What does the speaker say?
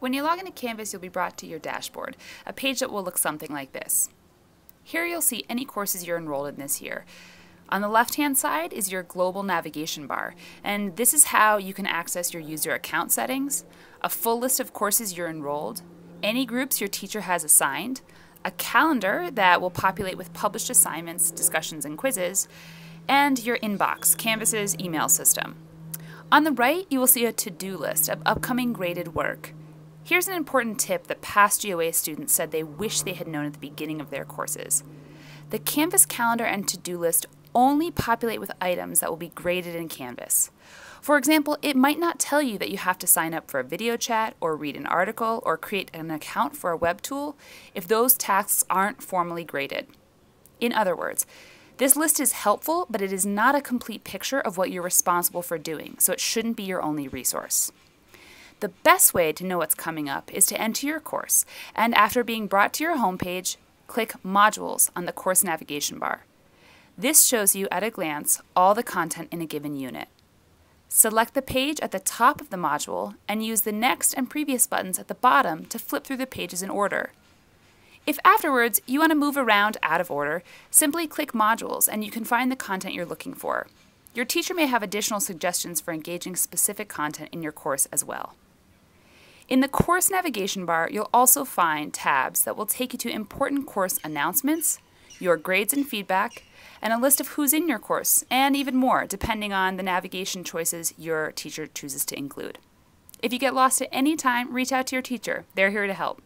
When you log into Canvas, you'll be brought to your dashboard, a page that will look something like this. Here you'll see any courses you're enrolled in this year. On the left-hand side is your global navigation bar, and this is how you can access your user account settings, a full list of courses you're enrolled, any groups your teacher has assigned, a calendar that will populate with published assignments, discussions, and quizzes, and your inbox, Canvas's email system. On the right, you will see a to-do list of upcoming graded work. Here's an important tip that past GOA students said they wish they had known at the beginning of their courses. The Canvas calendar and to-do list only populate with items that will be graded in Canvas. For example, it might not tell you that you have to sign up for a video chat or read an article or create an account for a web tool if those tasks aren't formally graded. In other words, this list is helpful, but it is not a complete picture of what you're responsible for doing, so it shouldn't be your only resource. The best way to know what's coming up is to enter your course, and after being brought to your homepage, click Modules on the course navigation bar. This shows you at a glance all the content in a given unit. Select the page at the top of the module and use the Next and Previous buttons at the bottom to flip through the pages in order. If afterwards you want to move around out of order, simply click Modules and you can find the content you're looking for. Your teacher may have additional suggestions for engaging specific content in your course as well. In the course navigation bar, you'll also find tabs that will take you to important course announcements, your grades and feedback, and a list of who's in your course, and even more, depending on the navigation choices your teacher chooses to include. If you get lost at any time, reach out to your teacher. They're here to help.